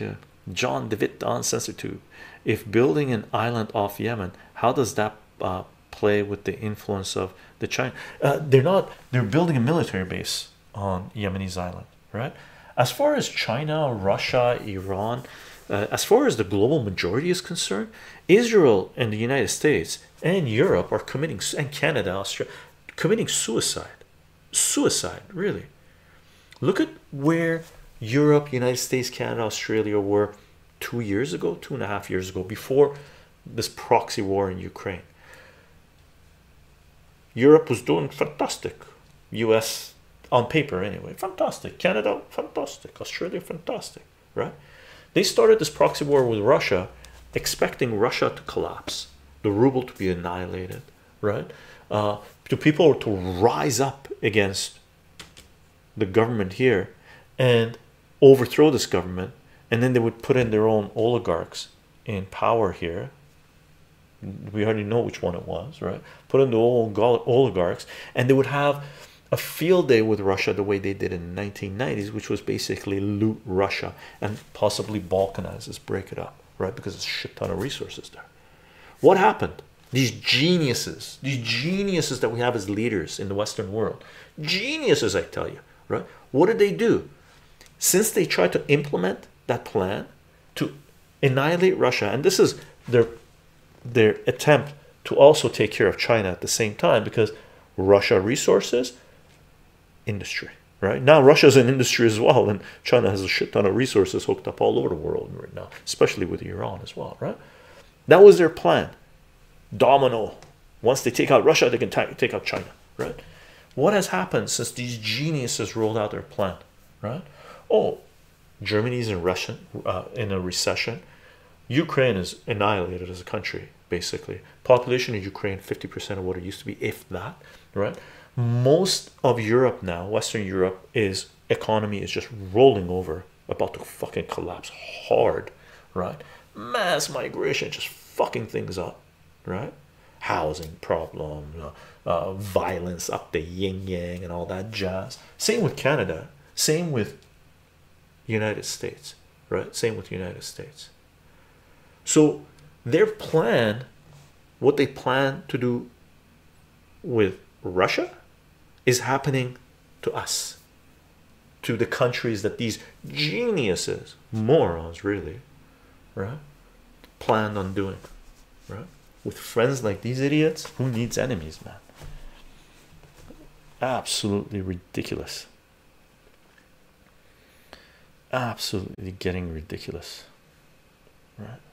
Yeah, John Devitt on Sensor. If building an island off Yemen, how does that uh, play with the influence of the China? Uh, they're not. They're building a military base on Yemeni's island, right? As far as China, Russia, Iran, uh, as far as the global majority is concerned, Israel and the United States and Europe are committing, and Canada, Australia, committing suicide. Suicide, really. Look at where Europe, United States, Canada, Australia were two years ago, two and a half years ago, before this proxy war in Ukraine. Europe was doing fantastic. US on paper, anyway, fantastic. Canada, fantastic. Australia, fantastic, right? They started this proxy war with Russia, expecting Russia to collapse, the ruble to be annihilated, right? Uh, to people to rise up against the government here and overthrow this government, and then they would put in their own oligarchs in power here. We already know which one it was, right? Put in the old oligarchs, and they would have a field day with Russia the way they did in the 1990s, which was basically loot Russia and possibly balkanize us, break it up, right? Because it's a shit ton of resources there. What happened? These geniuses, these geniuses that we have as leaders in the Western world, geniuses, I tell you, right? What did they do? Since they tried to implement that plan to annihilate Russia, and this is their their attempt to also take care of China at the same time because Russia resources industry right? Now Russia's an industry as well and China has a shit ton of resources hooked up all over the world right now especially with Iran as well right? That was their plan. Domino. Once they take out Russia they can take out China right? What has happened since these geniuses rolled out their plan right oh Germany's in Russian uh, in a recession Ukraine is annihilated as a country basically population in Ukraine 50% of what it used to be if that right most of Europe now, Western Europe, is economy is just rolling over, about to fucking collapse hard, right? Mass migration just fucking things up, right? Housing problem, uh, violence up the yin yang, and all that jazz. Same with Canada, same with United States, right? Same with United States. So their plan, what they plan to do with Russia is happening to us to the countries that these geniuses morons really right planned on doing right with friends like these idiots who needs enemies man absolutely ridiculous absolutely getting ridiculous. Right